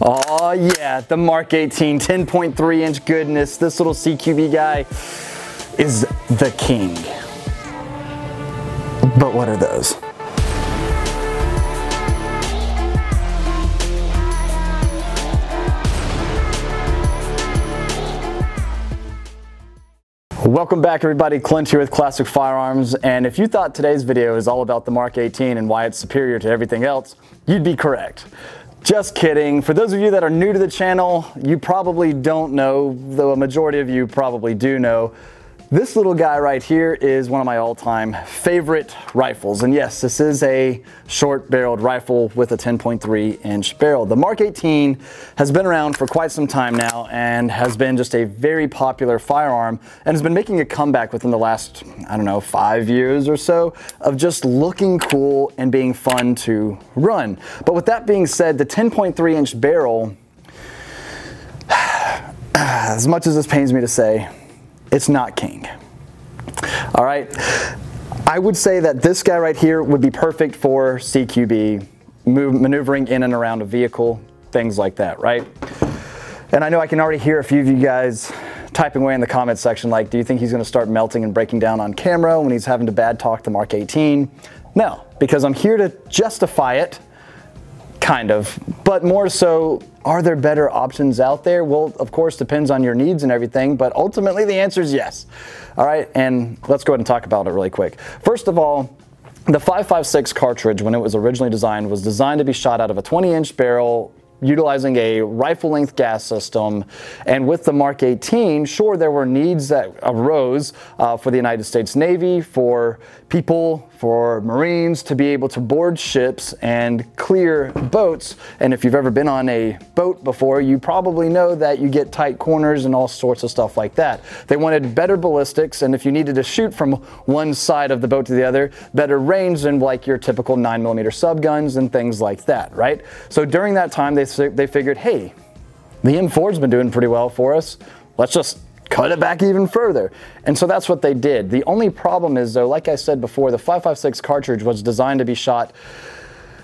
Oh yeah, the Mark 18, 10.3 inch goodness. This little CQB guy is the king. But what are those? Welcome back everybody, Clint here with Classic Firearms, and if you thought today's video is all about the Mark 18 and why it's superior to everything else, you'd be correct. Just kidding. For those of you that are new to the channel, you probably don't know, though a majority of you probably do know, this little guy right here is one of my all-time favorite rifles. And yes, this is a short-barreled rifle with a 10.3 inch barrel. The Mark 18 has been around for quite some time now and has been just a very popular firearm and has been making a comeback within the last, I don't know, five years or so of just looking cool and being fun to run. But with that being said, the 10.3 inch barrel, as much as this pains me to say, it's not king. All right. I would say that this guy right here would be perfect for CQB, move, maneuvering in and around a vehicle, things like that, right? And I know I can already hear a few of you guys typing away in the comments section like, do you think he's going to start melting and breaking down on camera when he's having to bad talk the Mark 18? No, because I'm here to justify it kind of, but more so, are there better options out there? Well, of course, depends on your needs and everything, but ultimately the answer is yes. All right, and let's go ahead and talk about it really quick. First of all, the 5.56 cartridge, when it was originally designed, was designed to be shot out of a 20 inch barrel utilizing a rifle length gas system. And with the Mark 18, sure, there were needs that arose uh, for the United States Navy, for people, for Marines to be able to board ships and clear boats. And if you've ever been on a boat before, you probably know that you get tight corners and all sorts of stuff like that. They wanted better ballistics, and if you needed to shoot from one side of the boat to the other, better range than like your typical 9mm subguns and things like that, right? So during that time, they, they figured, hey, the M4's been doing pretty well for us. Let's just cut it back even further. And so that's what they did. The only problem is though, like I said before, the 5.56 cartridge was designed to be shot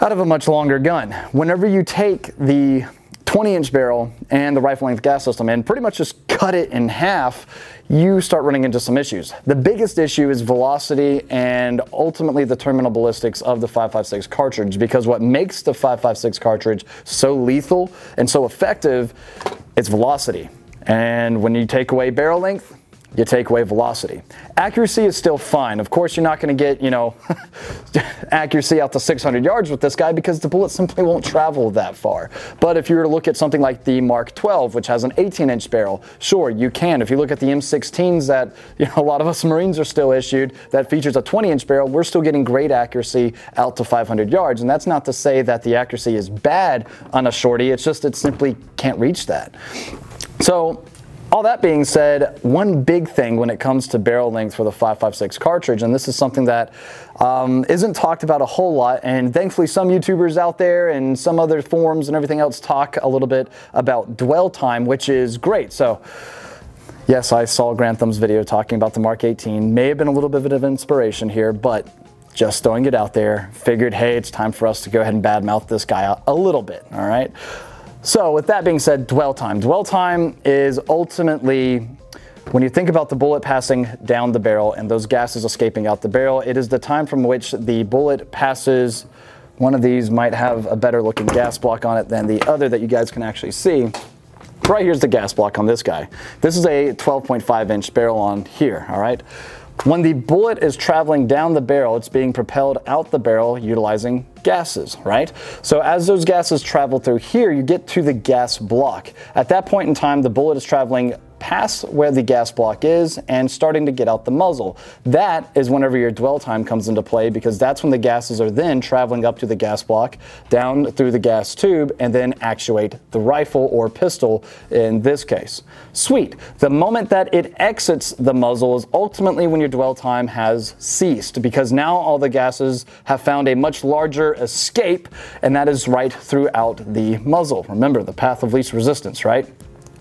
out of a much longer gun. Whenever you take the 20 inch barrel and the rifle length gas system and pretty much just cut it in half, you start running into some issues. The biggest issue is velocity and ultimately the terminal ballistics of the 5.56 cartridge because what makes the 5.56 cartridge so lethal and so effective is velocity. And when you take away barrel length, you take away velocity. Accuracy is still fine. Of course, you're not going to get, you know, accuracy out to 600 yards with this guy because the bullet simply won't travel that far. But if you were to look at something like the Mark 12, which has an 18-inch barrel, sure, you can. If you look at the M16s that, you know, a lot of us Marines are still issued that features a 20-inch barrel, we're still getting great accuracy out to 500 yards. And that's not to say that the accuracy is bad on a shorty. It's just it simply can't reach that. So all that being said, one big thing when it comes to barrel length for the 5.56 cartridge, and this is something that um, not talked about a whole lot, and thankfully some YouTubers out there and some other forums and everything else talk a little bit about dwell time, which is great. So yes, I saw Garand Thumb's video talking about the Mark 18. May have been a little bit of inspiration here, but just throwing it out there. Figured, hey, it's time for us to go ahead and badmouth this guy a little bit, all right? So with that being said, dwell time. Dwell time is ultimately when you think about the bullet passing down the barrel and those gases escaping out the barrel, it is the time from which the bullet passes. One of these might have a better looking gas block on it than the other that you guys can actually see. Right here's the gas block on this guy. This is a 12.5 inch barrel on here, all right? When the bullet is traveling down the barrel, it's being propelled out the barrel utilizing gases, right? So as those gases travel through here, you get to the gas block. At that point in time, the bullet is traveling past where the gas block is and starting to get out the muzzle. That is whenever your dwell time comes into play because that's when the gases are then traveling up to the gas block, down through the gas tube, and then actuate the rifle or pistol in this case. Sweet. The moment that it exits the muzzle is ultimately when your dwell time has ceased because now all the gases have found a much larger escape and that is right throughout the muzzle. Remember the path of least resistance, right?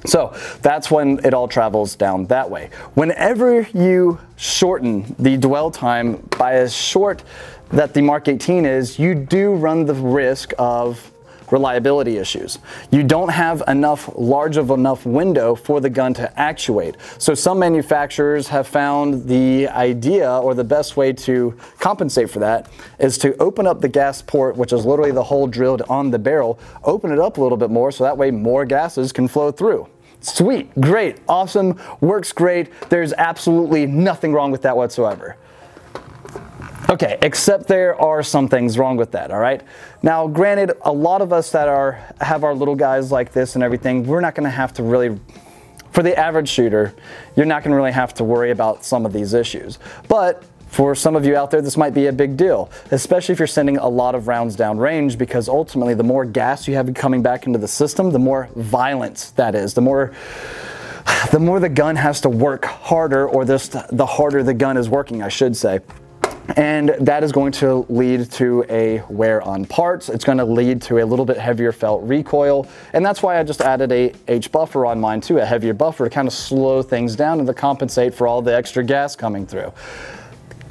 So that's when it all travels down that way. Whenever you shorten the dwell time by as short that the Mark 18 is, you do run the risk of reliability issues. You don't have enough large of enough window for the gun to actuate. So some manufacturers have found the idea or the best way to compensate for that is to open up the gas port, which is literally the hole drilled on the barrel, open it up a little bit more so that way more gases can flow through. Sweet, great, awesome, works great. There's absolutely nothing wrong with that whatsoever. Okay, except there are some things wrong with that, all right? Now, granted, a lot of us that are have our little guys like this and everything, we're not gonna have to really, for the average shooter, you're not gonna really have to worry about some of these issues. But for some of you out there, this might be a big deal, especially if you're sending a lot of rounds down range because ultimately the more gas you have coming back into the system, the more violent that is, the more the more the gun has to work harder or this the harder the gun is working, I should say and that is going to lead to a wear on parts. It's going to lead to a little bit heavier felt recoil, and that's why I just added a H buffer on mine too, a heavier buffer to kind of slow things down and to compensate for all the extra gas coming through.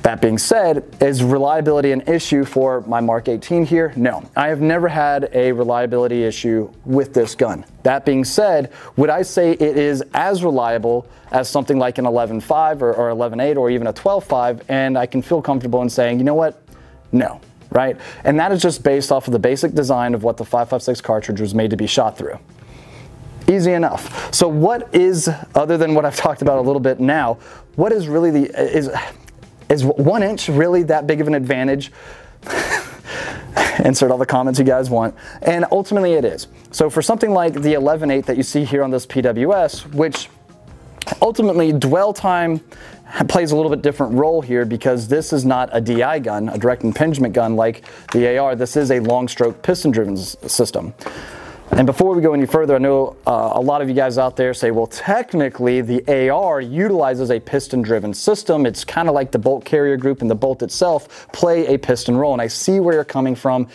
That being said, is reliability an issue for my Mark 18 here? No, I have never had a reliability issue with this gun. That being said, would I say it is as reliable as something like an 11.5 or, or 11.8 or even a 12.5 and I can feel comfortable in saying, you know what, no, right? And that is just based off of the basic design of what the 5.56 cartridge was made to be shot through. Easy enough. So what is, other than what I've talked about a little bit now, what is really the, is, is one inch really that big of an advantage? Insert all the comments you guys want. And ultimately it is. So for something like the 11.8 that you see here on this PWS, which ultimately dwell time plays a little bit different role here because this is not a DI gun, a direct impingement gun like the AR. This is a long stroke piston driven system. And before we go any further, I know uh, a lot of you guys out there say, well, technically the AR utilizes a piston driven system. It's kind of like the bolt carrier group and the bolt itself play a piston role. And I see where you're coming from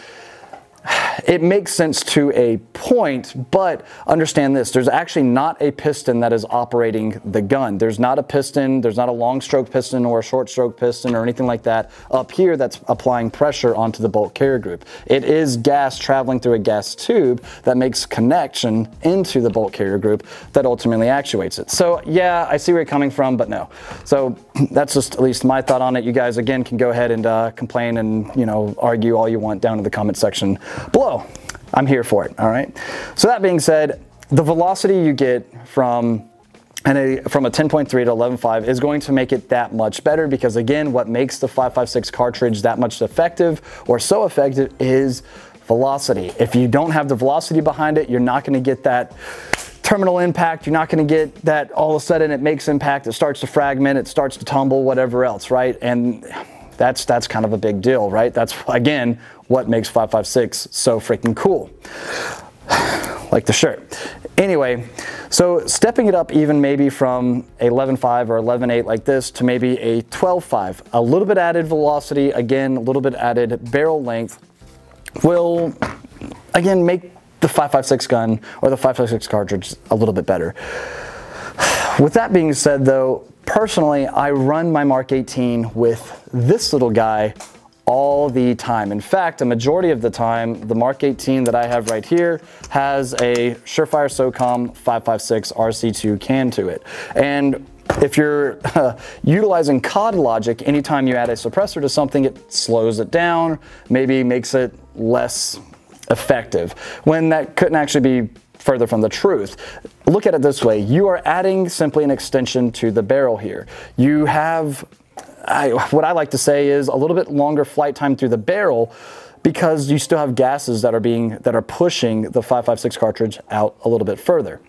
it makes sense to a point, but understand this, there's actually not a piston that is operating the gun. There's not a piston, there's not a long stroke piston or a short stroke piston or anything like that up here that's applying pressure onto the bolt carrier group. It is gas traveling through a gas tube that makes connection into the bolt carrier group that ultimately actuates it. So yeah, I see where you're coming from, but no. So that's just at least my thought on it. You guys again can go ahead and uh, complain and you know argue all you want down in the comment section below. I'm here for it, all right? So that being said, the velocity you get from and a, from a 10.3 to 11.5 is going to make it that much better because again, what makes the 5.56 cartridge that much effective or so effective is velocity. If you don't have the velocity behind it, you're not gonna get that terminal impact. You're not gonna get that all of a sudden it makes impact, it starts to fragment, it starts to tumble, whatever else, right? And that's, that's kind of a big deal, right? That's, again, what makes 556 so freaking cool. like the shirt. Anyway, so stepping it up even maybe from a 11.5 or 11.8 like this to maybe a 12.5, a little bit added velocity, again, a little bit added barrel length will, again, make the 5.56 gun or the 5.56 cartridge a little bit better. With that being said though, Personally, I run my Mark 18 with this little guy all the time. In fact, a majority of the time, the Mark 18 that I have right here has a Surefire SOCOM 556 RC2 can to it. And if you're uh, utilizing COD logic, anytime you add a suppressor to something, it slows it down, maybe makes it less effective, when that couldn't actually be further from the truth. Look at it this way. You are adding simply an extension to the barrel here. You have, I, what I like to say is a little bit longer flight time through the barrel because you still have gases that are being, that are pushing the 556 cartridge out a little bit further.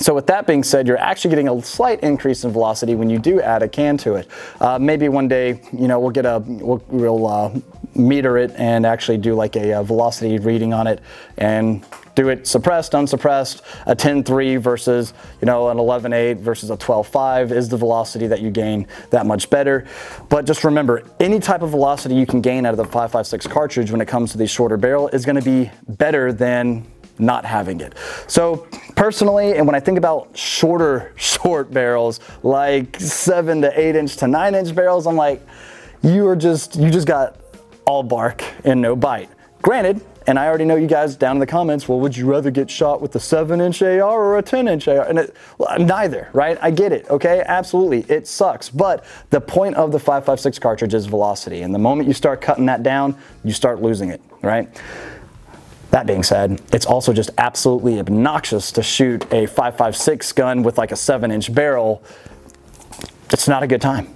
So with that being said, you're actually getting a slight increase in velocity when you do add a can to it. Uh, maybe one day, you know, we'll get a, we'll, we'll uh, meter it and actually do like a, a velocity reading on it and do it suppressed, unsuppressed, a 10.3 versus, you know, an 11.8 versus a 12.5 is the velocity that you gain that much better. But just remember, any type of velocity you can gain out of the 5.56 cartridge when it comes to the shorter barrel is gonna be better than not having it. So personally, and when I think about shorter, short barrels, like seven to eight inch to nine inch barrels, I'm like, you are just, you just got all bark and no bite. Granted, And I already know you guys down in the comments, well, would you rather get shot with a 7 inch AR or a 10 inch AR? And it, well, neither, right? I get it, okay? Absolutely, it sucks. But the point of the 5.56 cartridge is velocity. And the moment you start cutting that down, you start losing it, right? That being said, it's also just absolutely obnoxious to shoot a 5.56 gun with like a 7 inch barrel. It's not a good time.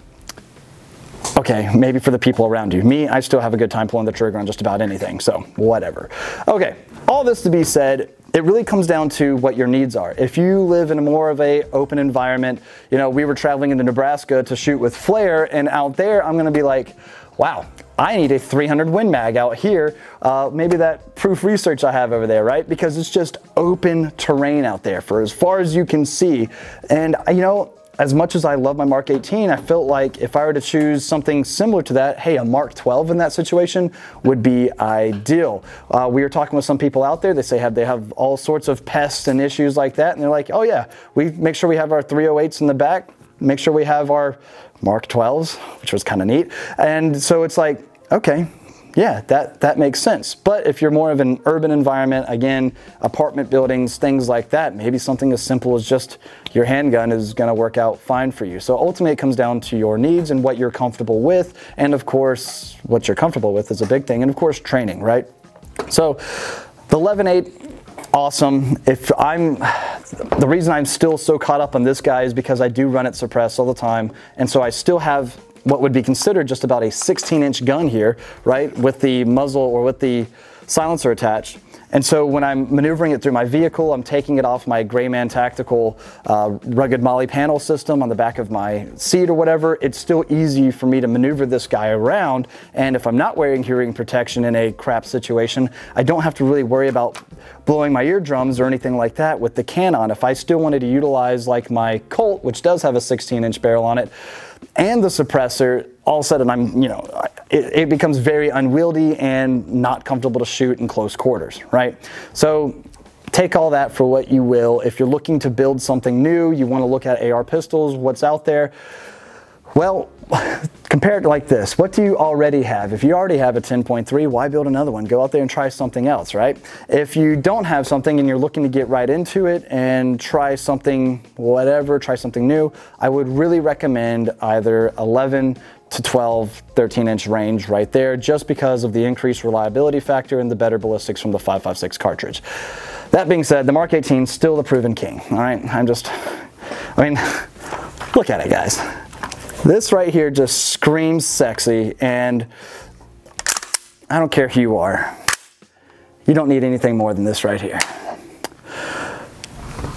Okay, maybe for the people around you. Me, I still have a good time pulling the trigger on just about anything, so whatever. Okay, all this to be said, it really comes down to what your needs are. If you live in a more of a open environment, you know, we were traveling into Nebraska to shoot with Flair, and out there I'm gonna be like, wow, I need a 300 Win Mag out here. Uh, maybe that proof research I have over there, right? Because it's just open terrain out there for as far as you can see. And you know, as much as I love my Mark 18, I felt like if I were to choose something similar to that, hey, a Mark 12 in that situation would be ideal. Uh, we were talking with some people out there. They say have they have all sorts of pests and issues like that, and they're like, oh yeah, we make sure we have our 308s in the back, make sure we have our Mark 12s, which was kind of neat, and so it's like, okay, yeah, that, that makes sense. But if you're more of an urban environment, again, apartment buildings, things like that, maybe something as simple as just your handgun is gonna work out fine for you. So ultimately it comes down to your needs and what you're comfortable with. And of course, what you're comfortable with is a big thing. And of course, training, right? So the 11.8, awesome. If I'm, the reason I'm still so caught up on this guy is because I do run it suppressed all the time. And so I still have what would be considered just about a 16 inch gun here, right? With the muzzle or with the silencer attached. And so when I'm maneuvering it through my vehicle, I'm taking it off my Grey Man Tactical uh, rugged MOLLE panel system on the back of my seat or whatever, it's still easy for me to maneuver this guy around. And if I'm not wearing hearing protection in a crap situation, I don't have to really worry about blowing my eardrums or anything like that with the can on. If I still wanted to utilize like my Colt, which does have a 16 inch barrel on it, and the suppressor, all of a sudden I'm, you know, it, it, becomes very unwieldy and not comfortable to shoot in close quarters, right? So take all that for what you will. If you're looking to build something new, you want to look at AR pistols, what's out there, well, compare it like this. What do you already have? If you already have a 10.3, why build another one? Go out there and try something else, right? If you don't have something and you're looking to get right into it and try something, whatever, try something new, I would really recommend either 11 to 12, 13 inch range right there, just because of the increased reliability factor and the better ballistics from the 5.56 cartridge. That being said, the Mark 18 is still the proven king, all right? I'm just, I mean, look at it, guys. This right here just screams sexy and I don't care who you are. You don't need anything more than this right here.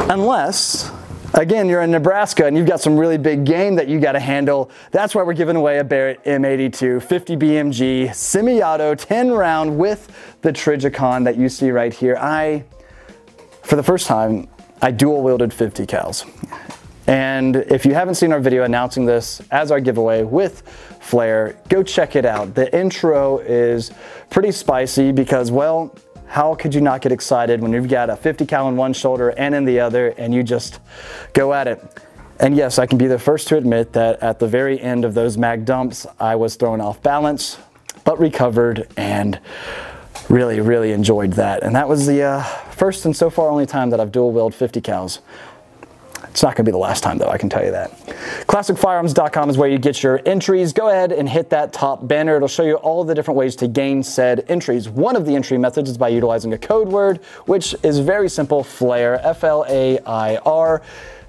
Unless, again, you're in Nebraska and you've got some really big game that you got to handle. That's why we're giving away a Barrett M82 50 BMG semi-auto 10 round with the Trijicon that you see right here. I, for the first time, I dual wielded 50 cals. And if you haven't seen our video announcing this as our giveaway with Flair, go check it out. The intro is pretty spicy because, well, how could you not get excited when you've got a 50 cal in one shoulder and in the other and you just go at it? And yes, I can be the first to admit that at the very end of those mag dumps, I was thrown off balance, but recovered and really, really enjoyed that. And that was the uh, first and so far only time that I've dual wielded 50 cals. It's not going to be the last time, though, I can tell you that. ClassicFirearms.com is where you get your entries. Go ahead and hit that top banner. It'll show you all the different ways to gain said entries. One of the entry methods is by utilizing a code word, which is very simple, FLAIR, F-L-A-I-R,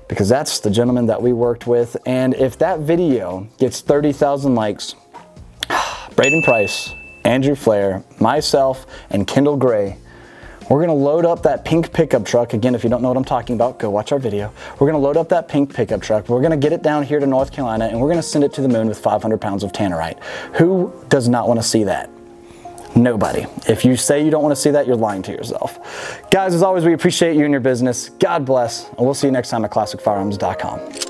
because that's the gentleman that we worked with. And if that video gets 30,000 likes, Braden Price, Andrew Flair, myself, and Kendall Gray we're gonna load up that pink pickup truck. Again, if you don't know what I'm talking about, go watch our video. We're gonna load up that pink pickup truck. We're gonna get it down here to North Carolina and we're gonna send it to the moon with 500 pounds of tannerite. Who does not wanna see that? Nobody. If you say you don't want to see that, you're lying to yourself. Guys, as always, we appreciate you and your business. God bless, and we'll see you next time at ClassicFirearms.com.